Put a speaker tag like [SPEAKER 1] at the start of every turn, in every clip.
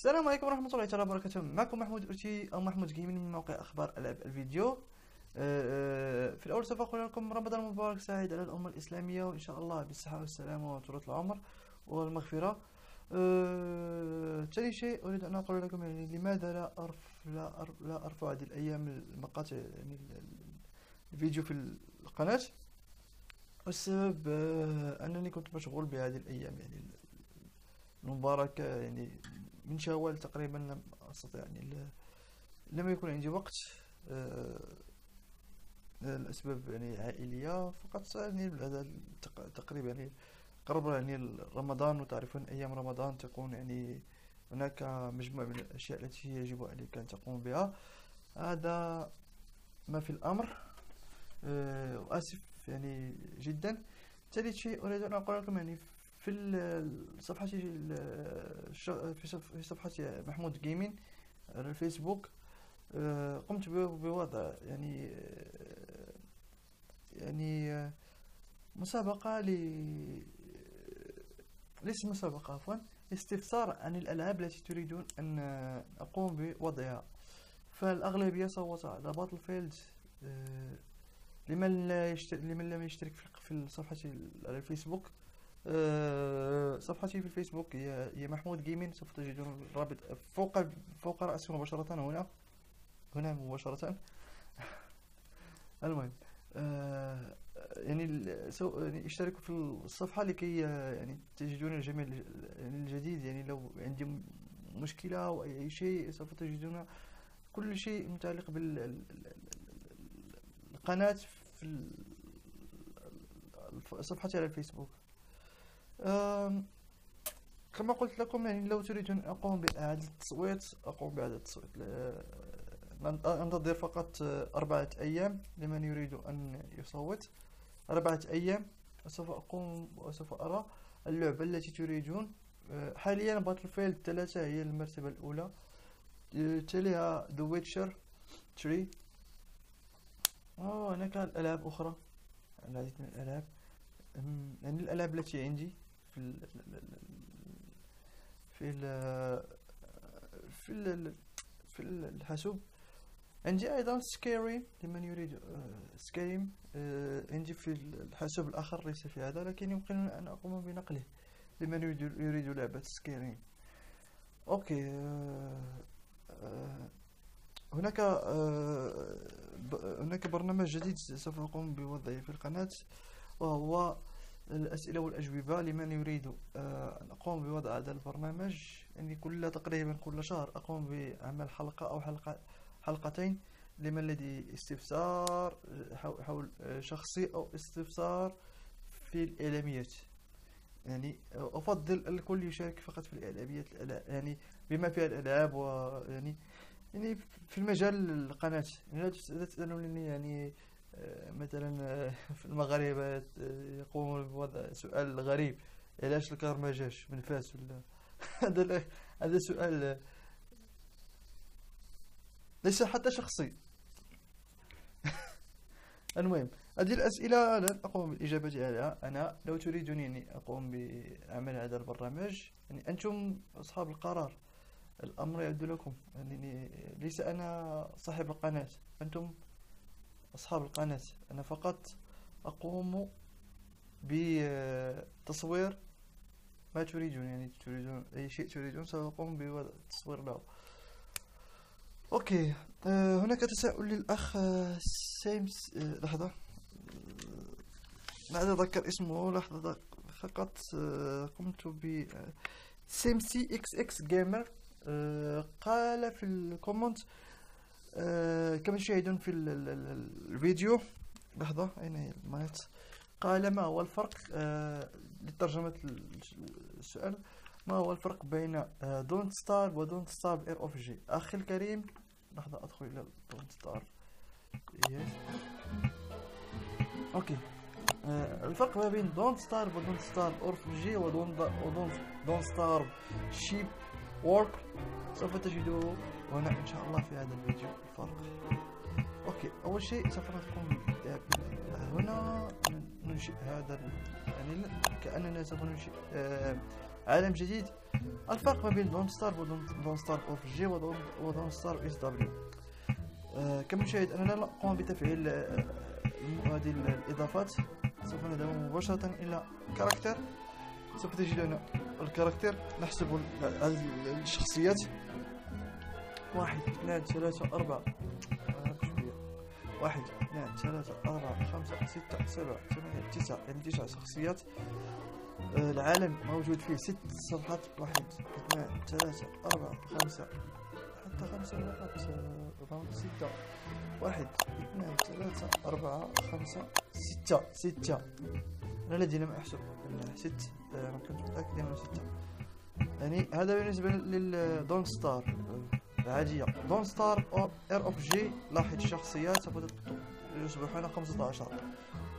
[SPEAKER 1] السلام عليكم ورحمة الله تعالى وبركاته. معكم محمود أوتي أو محمود جيمين من موقع أخبار ألعاب الفيديو. آه، آه، في الأول سوف أقول لكم رمضان مبارك سعيد على الأمة الإسلامية وإن شاء الله بالصحة والسلامة وطولة العمر والمغفرة. آه، ثاني شيء أريد أن أقول لكم يعني لماذا لا أرف لا, أرف لا أرفع هذه الأيام المقاطع يعني الفيديو في القناة؟ والسبب أنني كنت مشغول بهذه الأيام يعني المباركة يعني من شوال تقريبا لم أستطع يعني لم يكن عندي وقت آه، الأسباب يعني عائلية فقط يعني تقريبا يعني قرب يعني رمضان وتعرفون أيام رمضان تكون يعني هناك مجموعة من الأشياء التي يجب عليك أن تقوم بها. هذا ما في الأمر آه، وآسف يعني جدا. ثالث شيء أريد أن أقول لكم يعني في صفحة في صفحة محمود جيمين على الفيسبوك. آه، قمت بوضع يعني آه، يعني آه، مسابقة ل ليس مسابقة عفوا استفسار عن الألعاب التي تريدون أن أقوم بوضعها. فالأغلبية صوت على Battlefield لمن لا يشترك لمن لم يشترك في صفحة على الفيسبوك. صفحتي في الفيسبوك هي محمود Gaming. سوف تجدون الرابط فوق فوق رأسي مباشرة. هنا. هنا مباشرة. المهم آه يعني سو يعني اشتركوا في الصفحة لكي يعني تجدون الجميع يعني الجديد. يعني لو عندي مشكلة أو أي شيء سوف تجدون كل شيء متعلق بالقناة في صفحتي على الفيسبوك. كما قلت لكم يعني لو تريدون أقوم بإعادة التصويت أقوم بإعادة التصويت. أنتظر فقط أربعة أيام لمن يريد أن يصوت. أربعة أيام سوف أقوم وسوف أرى اللعبة التي تريدون. أه، حاليا Battlefield ثلاثة هي المرتبة الأولى. تليها The Witcher 3 وهناك ألعاب أخرى. العديد من الألعاب. يعني الألعاب التي عندي. في في ال في ال في الحاسوب. عندي أيضا Skyrim لمن يريد Skyrim آه، عندي في الحاسوب الآخر ليس في هذا لكن يمكنني أن أقوم بنقله لمن يريد لعبة Skyrim okay آه، آه، هناك هناك برنامج جديد سوف أقوم بوضعه في القناة وهو الأسئلة والأجوبة لمن يريد آه، أن أقوم بوضع هذا البرنامج. يعني كل تقريبا كل شهر أقوم بعمل حلقة أو حلقة حلقتين لمن لديه استفسار حول شخصي أو استفسار في الإعلاميات. يعني أفضل الكل يشارك فقط في الإعلاميات يعني بما فيها الألعاب ويعني يعني في المجال القناة. يعني لا تسألونني يعني آه، مثلا آه، في المغاربة آه، يقومون بوضع سؤال غريب. علاش الكار ما جاش من فاس ولا؟ هذا هذا سؤال ليس حتى شخصي. المهم هذه الأسئلة لن أقوم بالإجابة عليها. أنا لو تريدوني أني أقوم بعمل هذا البرنامج يعني أنتم أصحاب القرار. الأمر يعد لكم. يعني ليس أنا صاحب القناة أنتم أصحاب القناة. أنا فقط أقوم بتصوير ما تريدون يعني تريدون أي شيء تريدون سأقوم بالتصوير له. okay. أه هناك تساؤل للأخ سيمس أه لحظة. لا أتذكر اسمه لحظة فقط. أه قمت ب سيمسي إكس إكس جيمر. قال في ال comment آه كما تشاهدون في الفيديو؟ لحظة أين هي المايت قال ما هو الفرق؟ آه لترجمة السؤال ما هو الفرق بين Don't Starve و Don't Starve R of G أخي الكريم لحظة أدخل إلى Don't Starve okay. آه الفرق ما بين Don't Starve و Don't Starve of G و Don't Don't Starve Shipwrecked سوف تجدوه هنا إن شاء الله في هذا الفيديو الفرق. okay أول شيء سوف نقوم هنا ننشئ هذا يعني كأننا سوف ننشئ آه عالم جديد. الفرق ما بين Don't Starve و Don't Starve of G و Don't Starve SW كمشاهد أنا لا اقوم بتفعيل آه هذه الإضافات. سوف نذهب مباشرة إلى character سوف تجدون ال character نحسب الشخصيات. واحد اثنان ثلاثة أربعة. واحد اثنان ثلاثة أربعة خمسة ستة سبعة ثمانية تسعة. يعني تسع شخصيات. آه، العالم موجود فيه ست صفحات. واحد اثنان ثلاثة أربعة خمسة. حتى خمسة لا خمسة ستة. واحد اثنان ثلاثة أربعة خمسة ستة. ستة. أنا الذي لم أحسب. ست أنا آه، كنت متأكد أنه ستة يعني هذا بالنسبة للدون ستار العادية. Don't Starve أو R of G لاحظ الشخصيات يصبحون 15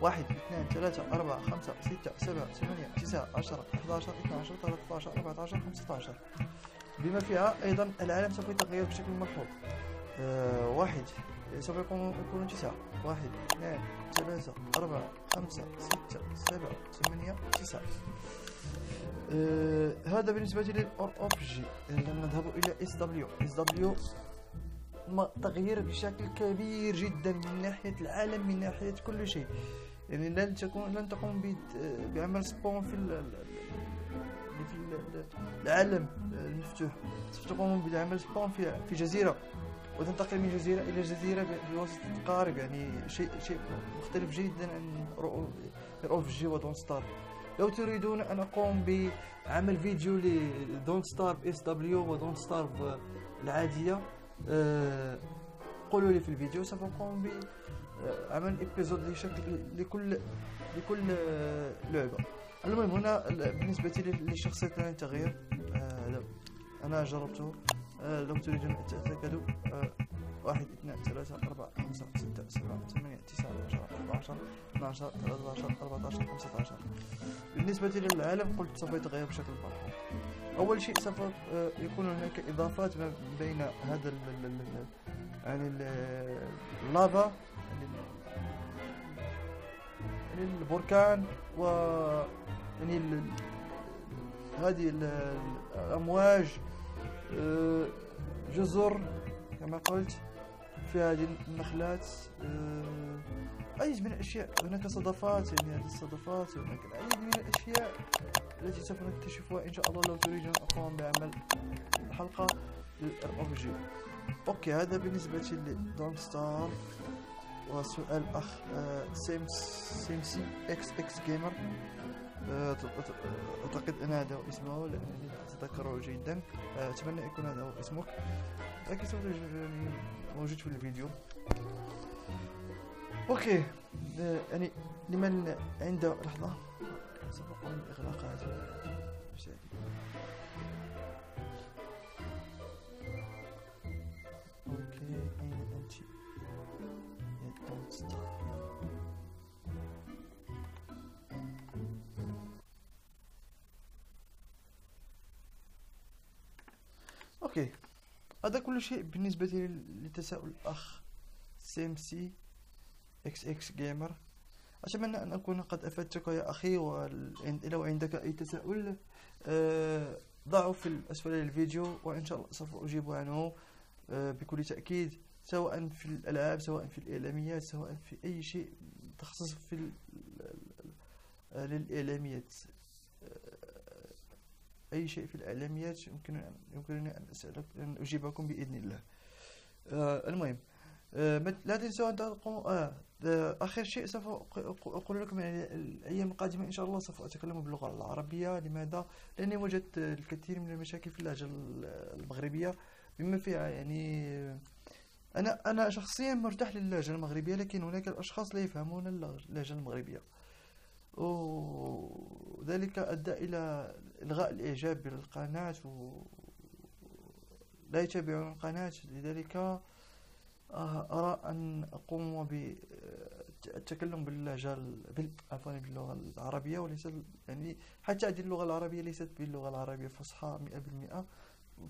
[SPEAKER 1] واحد اثنان ثلاثة أربعة خمسة ستة سبعة ثمانية تسعة عشرة 11 12 13 14 15 بما فيها أيضا العالم سوف يتغير بشكل ملحوظ. أه واحد سوف يكون يكون تسعة واحد اثنان ثلاثة أربعة خمسة ستة سبعة ثمانية تسعة. آه هذا بالنسبة لل R of G نذهب إلى إس دبليو. إس دبليو تغيير بشكل كبير جدا من ناحية العالم من ناحية كل شيء. يعني لن تكون لن تقوم بعمل spawn في في العالم المفتوح. سوف تقوم بعمل spawn في في جزيرة. وتنتقل من جزيرة إلى جزيرة بواسطة قارب يعني شيء شيء مختلف جدا عن R of G و Don't Starve لو تريدون أن أقوم بعمل فيديو ل Don't Starve SW و Don't Starve العادية أه قولوا لي في الفيديو سوف أقوم بعمل episode لشكل لكل لكل لعبة. المهم هنا بالنسبة للشخصيات لن تغير أه أنا جربته. لو تريدون أن واحد اثنان ثلاثة أربعة خمسة ستة سبعة ثمانية تسعة عشرة أربعة عشر اثنا عشر ثلاثة عشر أربعة عشر خمسة عشر بالنسبة للعالم قلت سوف يتغير بشكل ملحوظ أول شيء سوف آه، يكون هناك إضافات ما بين هذا يعني اللافا يعني البركان و يعني هذه الأمواج جزر كما قلت في هذه النخلات آه، عديد من الأشياء. هناك صدفات يعني هذه الصدفات هناك العديد من الأشياء التي سوف نكتشفها إن شاء الله لو تريدون أقوم بعمل حلقة لل of G okay هذا بالنسبة ل Don't Starve وسؤال أخ آه، سيم سيم سي إكس إكس جيمر. آه، أعتقد أن هذا هو اسمه لأنني أتذكره جيدا. أتمنى يكون هذا هو اسمك. لكن سوف موجود في الفيديو. أوكي. يعني لمن عنده لحظة؟ سوف اقوم باغلاق هذه okay. هذا كل شيء بالنسبة لتساؤل الأخ سيم سي إكس إكس جيمر. أتمنى أن أكون قد أفدتك يا أخي ولو عندك أي تساؤل آه، ضعه في أسفل الفيديو وإن شاء الله سوف أجيب عنه آه، بكل تأكيد سواء في الألعاب سواء في الإعلاميات سواء في أي شيء تخصص في للإعلاميات. أي شيء في الإعلاميات يمكن يمكنني أن أسألك أن أجيبكم بإذن الله. آه المهم آه لا تنسوا أن تقوموا آه آخر شيء سوف أقول لكم يعني الأيام القادمة إن شاء الله سوف أتكلم باللغة العربية. لماذا؟ لأني وجدت الكثير من المشاكل في اللهجة المغربية بما فيها يعني أنا أنا شخصيا مرتاح للهجة المغربية لكن هناك الأشخاص لا يفهمون اللهجة المغربية. وذلك أدى إلى إلغاء الإعجاب بالقناة و لا يتابعون القناة لذلك آه، أرى أن أقوم بالتكلم باللهجة عفوا باللغة العربية وليس يعني حتى هذه اللغة العربية ليست باللغة العربية الفصحى مئة بالمئة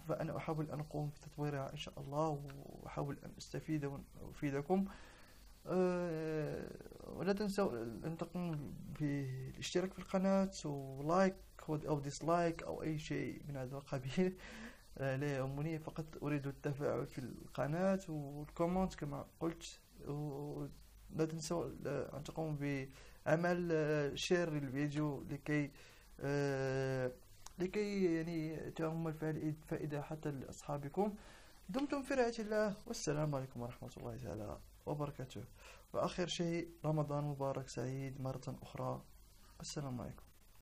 [SPEAKER 1] فأنا أحاول أن أقوم بتطويرها إن شاء الله وأحاول أن أستفيد وأفيدكم أه ولا تنسوا أن تقوموا بالاشتراك في القناة و like أو dislike أو أي شيء من هذا القبيل. آه، لا يهمني فقط أريد التفاعل في القناة وال comment كما قلت. لا تنسوا أن تقوموا بعمل share للفيديو لكي لكي يعني تعم الفائدة حتى لأصحابكم. دمتم في رعاية الله والسلام عليكم ورحمة الله تعالى وبركاته. وآخر شيء رمضان مبارك سعيد مرة أخرى. السلام عليكم.